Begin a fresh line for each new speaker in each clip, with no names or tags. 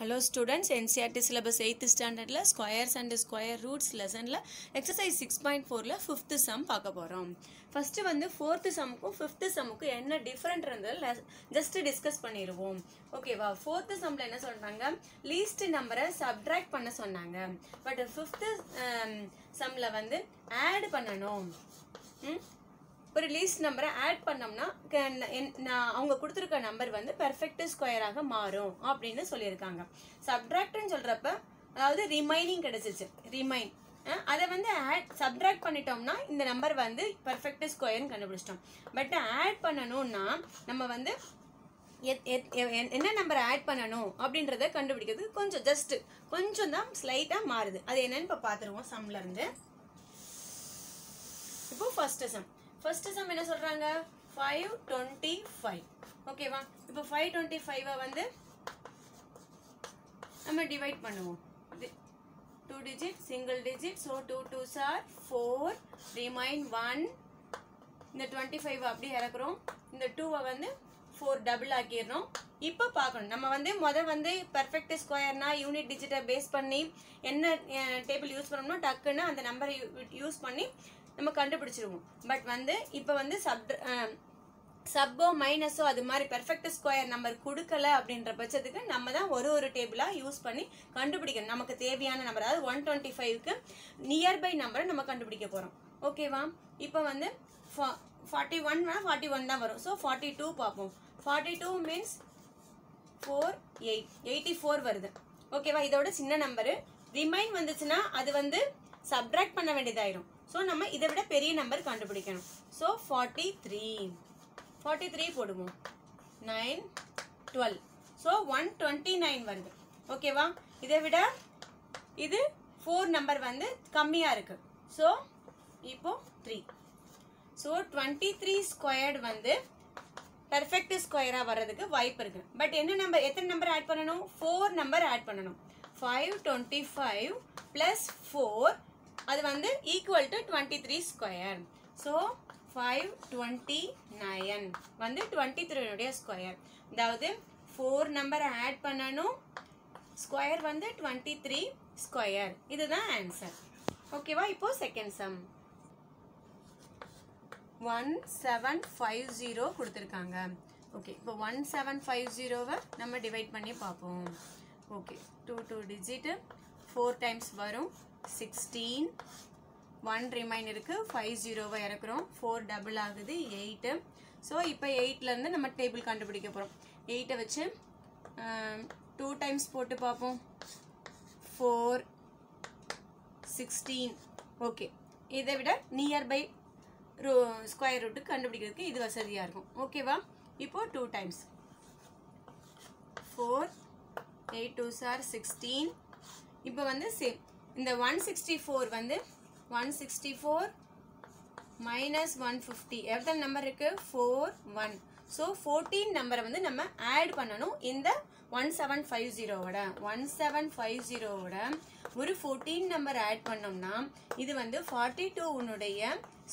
Hello students NCERT syllabus eighth ஸ்டாண்டர்டில் squares and square roots லெசனில் exercise six point ஃபோரில் fifth sum பார்க்க போகிறோம் ஃபஸ்ட்டு வந்து ஃபோர்த்து சம்முக்கும் ஃபிஃப்த்து சம்முக்கும் என்ன டிஃப்ரெண்ட் இருந்தது? ஜஸ்ட் டிஸ்கஸ் பண்ணிடுவோம் ஓகேவா ஃபோர்த்து சம்மில் என்ன சொல்கிறாங்க லீஸ்ட் நம்பரை சப்ட்ராக்ட் பண்ண சொன்னாங்க. பட் ஃபிஃப்த்து சம்மில் வந்து ஆட் பண்ணணும். ம்? ஒரு லீஸ்ட் நம்பரை ஆட் பண்ணோம்னா என்- நான் அவங்க கொடுத்துருக்க நம்பர் வந்து பெர்ஃபெக்ட் ஸ்கொயராக மாறும் அப்படின்னு சொல்லியிருக்காங்க. சப்ட்ராக்ட்னு சொல்கிறப்ப அதாவது ரிமைனிங் கிடைச்சிச்சு. ரிமைன் அதை வந்து ஆட் சப்ட்ராக்ட் பண்ணிட்டோம்னா இந்த நம்பர் வந்து பர்ஃபெக்ட் ஸ்கொயர்னு கண்டுபிடிச்சிட்டோம். பட் ஆட் பண்ணணும்னா நம்ம வந்து எத்- எத்- என்ன நம்பர் ஆட் பண்ணணும் அப்படின்றத கண்டுபிடிக்கிறது கொஞ்சம் ஜஸ்ட் கொஞ்சம் தான் ஸ்லைட்டாக மாறுது. அது என்னன்னு இப்போ பார்த்துருவோம் சம்லேருந்து இப்போது இப்போ சம் ஃபர்ஸ்ட் சம் என்ன சொல்றாங்க? ஃபைவ் டுவெண்ட்டி ஃபைவ் ஓகேவா இப்போ ஃபைவ் டுவெண்ட்டி ஃபைவை வந்து நம்ம டிவைட் பண்ணுவோம். Two digit single digit so two two sir four remain one இந்த டுவெண்ட்டி ஃபைவ் அப்படியே இறக்குறோம். இந்த டூவை வந்து ஃபோர் டபுள் ஆக்கிடுறோம் இப்போ பார்க்கணும். நம்ம வந்து முதல் வந்து பெர்ஃபெக்ட் ஸ்கொயர்னா யூனிட் டிஜிட்டை பேஸ் பண்ணி என்ன டேபிள் யூஸ் பண்ணோம்னா டக்குன்னு அந்த நம்பரை யூஸ் பண்ணி நம்ம கண்டுபிடிச்சிருவோம். பட் வந்து இப்போ வந்து சப் சப்போ மைனஸோ அது மாதிரி பெர்ஃபெக்ட் ஸ்கொயர் நம்பர் கொடுக்கல அப்படின்ற பட்சத்துக்கு நம்ம தான் ஒரு ஒரு டேபிளாக யூஸ் பண்ணி கண்டுபிடிக்கணும். நமக்கு தேவையான நம்பர் அதாவது ஒன் டுவெண்ட்டி ஃபைவ்க்கு நியர்பை நம்பரை நம்ம கண்டுபிடிக்க போகிறோம் ஓகேவா இப்போ வந்து ஃபார்ட்டி ஒன் ஃபார்ட்டி ஒன் தான் வரும். ஸோ ஃபார்ட்டி டூ பார்ப்போம். Forty two means four eight eighty four வருது ஓகேவா இதோட சின்ன நம்பரு ரிமைன் வந்துச்சுன்னா அது வந்து சப்ட்ராக்ட் பண்ண வேண்டியதாயிரும். ஸோ நம்ம இதை விட பெரிய நம்பர் கண்டுபிடிக்கணும். So forty three forty three போடுவோம். Nine twelve so one twenty nine வருது ஓகேவா இதை விட இது ஃபோர் நம்பர் வந்து கம்மியாக இருக்கு. ஸோ இப்போ three so twenty three squared வந்து பெர்ஃபெக்ட் ஸ்கொயராக வர்றதுக்கு வாய்ப்பு இருக்கு. பட் என்ன நம்பர் எத்தனை நம்பர் ஆட் பண்ணணும்? ஃபோர் நம்பர் ஆட் பண்ணணும். Five twenty five plus four அது வந்து equal to twenty three square so five twenty nine வந்து டுவெண்ட்டி த்ரீனுடைய ஸ்கொயர் அதாவது ஃபோர் நம்பரை ஆட் பண்ணணும். ஸ்கொயர் வந்து டுவெண்ட்டி த்ரீ ஸ்கொயர் இதுதான் ஆன்சர் ஓகேவா இப்போது second sum one seven five zero கொடுத்துருக்காங்க. ஓகே இப்போ ஒன் செவன் ஃபைவ் ஜீரோவை நம்ம டிவைட் பண்ணி பார்ப்போம். Okay two two digit four times வரும். சிக்ஸ்டீன் ஒன் ரிமைன் இருக்குது ஃபைவ் ஜீரோவை இறக்குறோம். ஃபோர் டபுள் ஆகுது. எயிட்டு ஸோ இப்போ எயிட்லேருந்து நம்ம டேபிள் கண்டுபிடிக்க போகிறோம் எயிட்டை வச்சு டூ டைம்ஸ் போட்டு பார்ப்போம். ஃபோர் சிக்ஸ்டீன் ஓகே இதை விட நியர்பை ரூ ஸ்கொயர் ரூட்டு கண்டுபிடிக்கிறதுக்கு இது வசதியாக இருக்கும். ஓகேவா இப்போது two times four eight two sir sixteen இப்போ வந்து சேம் இந்த ஒன் சிக்ஸ்டி ஃபோர் வந்து one sixty four minus one fifty எவ்வளோ நம்பர் இருக்குது ஃபோர் ஒன் ஸோ ஃபோர்டீன் நம்பரை வந்து நம்ம ஆட் பண்ணணும் இந்த ஒன் செவன் ஃபைவ் ஜீரோவோட ஒன் செவன் ஃபைவ் ஜீரோவோட ஒரு ஃபோர்டீன் நம்பர் ஆட் பண்ணோம்னா இது வந்து ஃபார்ட்டி டூ உன்னுடைய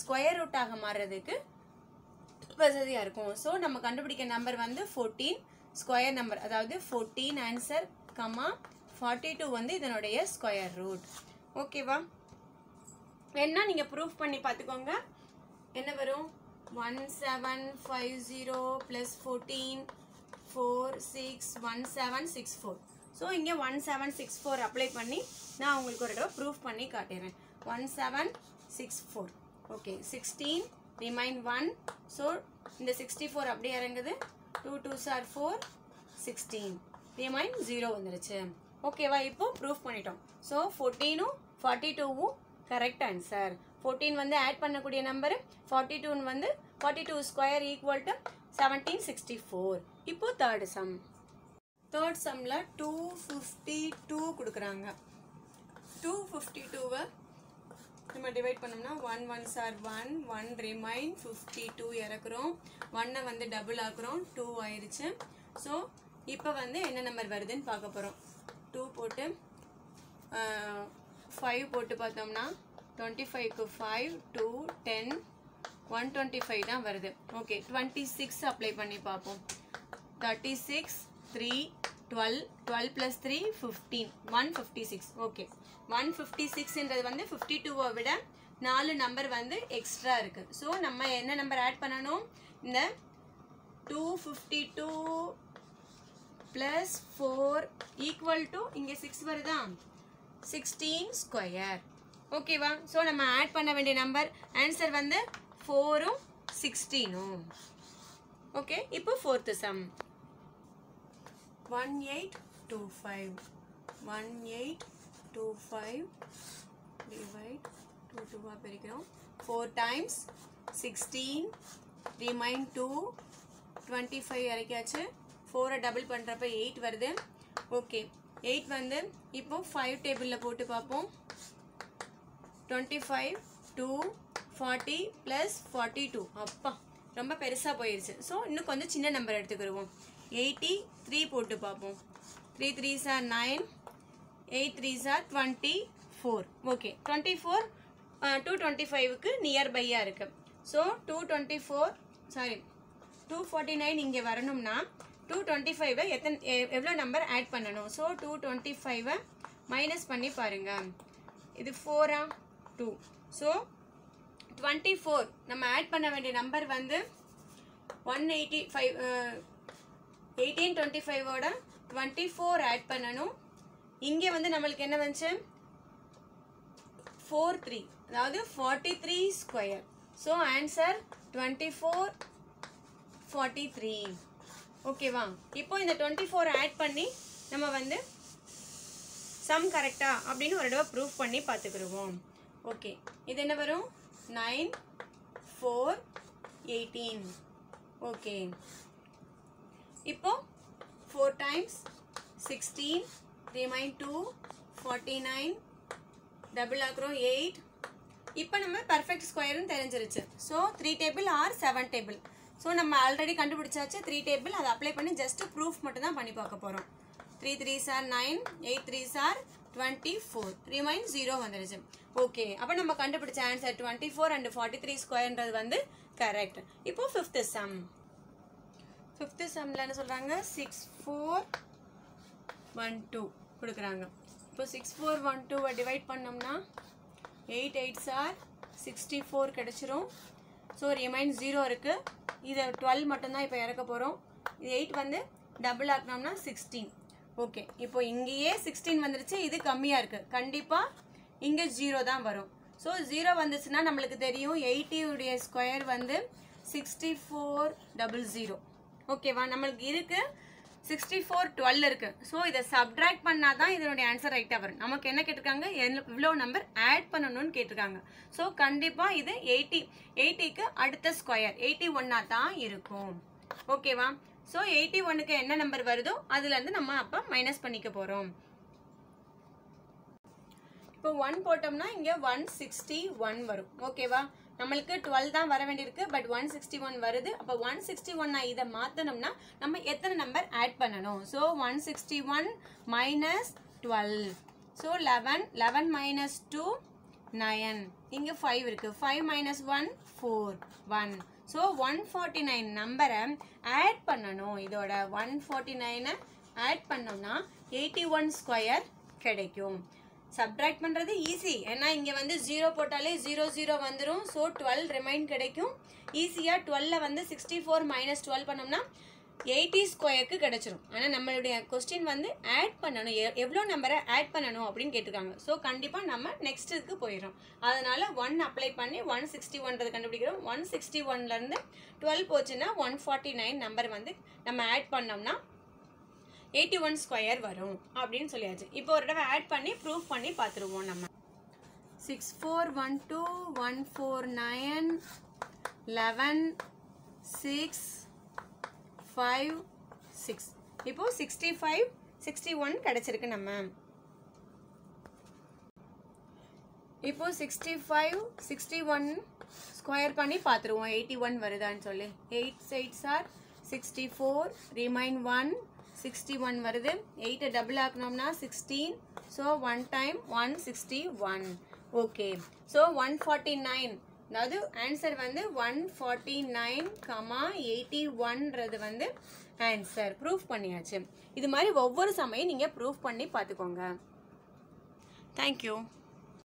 ஸ்கொயர் ரூட்டாக மாறுறதுக்கு வசதியாக இருக்கும். ஸோ நம்ம கண்டுபிடிக்க நம்பர் வந்து ஃபோர்டீன் ஸ்கொயர் நம்பர் அதாவது fourteen answer comma forty two வந்து இதனுடைய ஸ்கொயர் ரூட் ஓகேவா வேணா நீங்கள் ப்ரூஃப் பண்ணி பார்த்துக்கோங்க. என்ன வரும்? One seven five zero plus fourteen four six one seven six four so இங்கே one seven six four apply பண்ணி நான் உங்களுக்கு ஒரு தடவை ப்ரூஃப் பண்ணி காட்டிடுறேன் one seven six four okay sixteen remain one so இந்த சிக்ஸ்டி ஃபோர் அப்படியே இறங்குது. Two two sir four sixteen remain zero வந்துருச்சு. ஓகேவா இப்போ ப்ரூஃப் பண்ணிட்டோம். ஸோ ஃபோர்டீனும் ஃபார்ட்டி டூவும் கரெக்ட் ஆன்சர் ஃபோர்டீன் வந்து ஆட் பண்ணக்கூடிய நம்பரு ஃபார்ட்டி டூன்னு வந்து forty two square equal to seventeen sixty four இப்போ தேர்டு சம் தேர்ட் சம்மில் டூ ஃபிஃப்டி டூ கொடுக்குறாங்க. டூ ஃபிஃப்டி டூவை நம்ம டிவைட் பண்ணோம்னா one one sir one one remain fifty two இறக்குறோம் ஒன்னை வந்து டபுள் ஆக்குறோம் டூ ஆயிடுச்சு ஸோ இப்போ வந்து என்ன நம்பர் வருதுன்னு பார்க்க போகிறோம் டூ போட்டு ஃபைவ் போட்டு பார்த்தோம்னா டுவெண்ட்டி ஃபைவ்க்கு five two ten one twenty five தான் வருது. ஓகே டுவெண்ட்டி சிக்ஸ் அப்ளை பண்ணி பார்ப்போம். Thirty six three twelve twelve plus three fifteen one fifty six okay one fifty சிக்ஸ்ன்றது வந்து ஃபிஃப்டி டூவை விட நாலு நம்பர் வந்து எக்ஸ்ட்ரா இருக்குது ஸோ நம்ம என்ன நம்பர் ஆட் பண்ணணும்? இந்த two fifty two plus four equal to இங்கே சிக்ஸ் வருதா? சிக்ஸ்டீன் ஸ்கொயர் ஓகேவா ஸோ நம்ம ஆட் பண்ண வேண்டிய நம்பர் ஆன்சர் வந்து ஃபோரும் சிக்ஸ்டீனும் ஓகே இப்போ fourth sum one eight two five one eight two five divide two டூவாக பிரிக்கிறோம். Four times sixteen remain two twenty five இறக்கியாச்சு. ஃபோரை டபுள் பண்ணுறப்ப எயிட் வருது. ஓகே எயிட் வந்து இப்போ ஃபைவ் டேபிளில் போட்டு பார்ப்போம். Twenty five two forty plus forty two அப்பா ரொம்ப பெருசாக போயிடுச்சு ஸோ இன்னும் கொஞ்சம் சின்ன நம்பர் எடுத்துக்கிடுவோம். எயிட்டி த்ரீ போட்டு பார்ப்போம். Three three sir nine eight three sir twenty four okay twenty four two twenty ஃபைவுக்கு நியர்பையாக இருக்குது so two twenty four sorry two forty nine இங்கே வரணும்னா டூ டுவெண்ட்டி ஃபைவை எத்தனை எவ்வளோ நம்பர் ஆட் பண்ணணும்? ஸோ டூ டுவெண்ட்டி ஃபைவை மைனஸ் பண்ணி பாருங்கள் இது ஃபோரா டூ ஸோ டுவெண்ட்டி ஃபோர் நம்ம ஆட் பண்ண வேண்டிய நம்பர் வந்து one eighty five eighteen twenty ஃபைவோட twenty four add பண்ணணும். இங்கே வந்து நம்மளுக்கு என்ன வந்துச்சு? ஃபோர் த்ரீ அதாவது forty three square so answer twenty four forty three ஓகேவா இப்போ இந்த டுவெண்ட்டி ஃபோர் ஆட் பண்ணி நம்ம வந்து சம் கரெக்டா அப்படின்னு ஒரு தடவை ப்ரூஃப் பண்ணி பார்த்துக்கிடுவோம். ஓகே இது என்ன வரும்? நைன் ஃபோர் எயிட்டீன் ஓகே இப்போ ஃபோர் டைம்ஸ் சிக்ஸ்டீன் த்ரீ மைன் டூ ஃபார்ட்டி நைன் டபுள் ஆக்ரோ எயிட் இப்போ நம்ம பர்ஃபெக்ட் ஸ்கொயர்னு தெரிஞ்சிருச்சு. So three table or seven table so நம்ம ஆல்ரெடி கண்டுபிடிச்சாச்சு த்ரீ டேபிள் அதை அப்ளை பண்ணி ஜஸ்ட் ப்ரூஃப் மட்டும் தான் பண்ணி பார்க்க போகிறோம் three three sir nine eight three sir twenty four remain zero வந்துடுச்சு ஓகே அப்போ நம்ம கண்டுபிடிச்ச answer twenty four and forty three ஸ்கொயர்ன்றது வந்து கரெக்ட் இப்போ ஃபிஃப்த்து சம் ஃபிஃப்த்து சம்மில் என்ன சொல்கிறாங்க சிக்ஸ் ஃபோர் ஒன் டூ கொடுக்குறாங்க. இப்போ சிக்ஸ் ஃபோர் ஒன் டூவை டிவைட் பண்ணோம்னா eight eight sir sixty four கிடச்சிரும். ஸோ ரிமைன் ஜீரோ இருக்குது இதை டுவெல் மட்டும்தான் இப்போ இறக்க போகிறோம் இது எயிட் வந்து டபுள் ஆக்கினோம்னா சிக்ஸ்டீன் ஓகே இப்போ இங்கேயே சிக்ஸ்டீன் வந்துருச்சு இது கம்மியாக இருக்குது கண்டிப்பாக இங்கே ஜீரோ தான் வரும். ஸோ ஜீரோ வந்துச்சுன்னா நம்மளுக்கு தெரியும் எயிட்டியுடைய ஸ்கொயர் வந்து சிக்ஸ்டி ஃபோர் டபுள் ஜீரோ ஓகேவா நம்மளுக்கு இருக்குது சிக்ஸ்டி ஃபோர் டுவெல் இருக்கு. ஸோ இதை சப்ட்ராக்ட் பண்ணால் தான் இதனுடைய ஆன்சர் ரைட்டாக வரும். நமக்கு என்ன கேட்டிருக்காங்க? இவ்வளோ நம்பர் ஆட் பண்ணணும்னு கேட்டிருக்காங்க. ஸோ கண்டிப்பாக இது எயிட்டி எயிட்டிக்கு அடுத்த ஸ்கொயர் எயிட்டி ஒன்னாக தான் இருக்கும். ஓகேவா ஸோ எயிட்டி ஒன்னுக்கு என்ன நம்பர் வருதோ அதுலேருந்து நம்ம அப்போ மைனஸ் பண்ணிக்க போகிறோம் இப்போ ஒன் போட்டோம்னா இங்கே ஒன் சிக்ஸ்டி ஒன் வரும் ஓகேவா நம்மளுக்கு டுவெல் தான் வர வேண்டியிருக்கு பட் ஒன் சிக்ஸ்டி ஒன் வருது. அப்போ ஒன் சிக்ஸ்டி ஒன்னா இதை மாற்றணும்னா நம்ம எத்தனை நம்பர் ஆட் பண்ணணும்? So one sixty one minus twelve so eleven eleven minus two nine இங்கே ஃபைவ் இருக்குது five minus one four one so one forty nine நம்பரை ஆட் பண்ணணும். இதோட ஒன் ஃபார்ட்டி நைனை ஆட் பண்ணோம்னா எயிட்டி ஒன் ஸ்கொயர் கிடைக்கும். Subtract பண்ணுறது ஈஸி ஏன்னா இங்கே வந்து ஜீரோ போட்டாலே ஜீரோ ஜீரோ வந்துடும் ஸோ டுவெல் ரிமைண்ட் கிடைக்கும். ஈஸியாக டுவெல்ல வந்து சிக்ஸ்டி ஃபோர் மைனஸ் டுவெல் பண்ணோம்னா எயிட்டி ஸ்கொயருக்கு கிடச்சிரும். ஆனால் நம்மளுடைய கொஸ்டின் வந்து ஆட் பண்ணணும். எ- எவ்வளோ நம்பரை ஆட் பண்ணணும் அப்படின்னு கேட்டிருக்காங்க. ஸோ கண்டிப்பாக நம்ம நெக்ஸ்ட் இதுக்கு போயிடும் அதனால் ஒன் அப்ளை பண்ணி ஒன் சிக்ஸ்டி ஒன்றது கண்டுபிடிக்கிறோம் ஒன் சிக்ஸ்டி ஒன்லேருந்து டுவெல் போச்சுன்னா ஒன் ஃபார்ட்டி நைன் நம்பர் வந்து நம்ம ஆட் பண்ணோம்னா எயிட்டி ஒன் ஸ்கொயர் வரும் அப்படின்னு சொல்லியாச்சு. இப்போ ஒரு தடவை ஆட் பண்ணி ப்ரூஃப் பண்ணி பார்த்துருவோம் நம்ம. Six four one two one four nine eleven six five six இப்போ சிக்ஸ்டி ஃபைவ் சிக்ஸ்டி ஒன் கிடச்சிருக்கு நம்ம. இப்போ sixty five sixty one square பண்ணி பார்த்துருவோம். எயிட்டி ஒன் வருதான்னு சொல்லி. Eight eights are sixty four remain one sixty one வருது. எயிட்டை double ஆக்கணும்னா sixteen so one time one sixty one okay so one forty nine அதாவது ஆன்சர் வந்து one forty nine comma eighty ஒன்றது வந்து answer proof பண்ணியாச்சு. இது மாதிரி ஒவ்வொரு சமையும் நீங்கள் ப்ரூஃப் பண்ணி பார்த்துக்கோங்க. தேங்க்யூ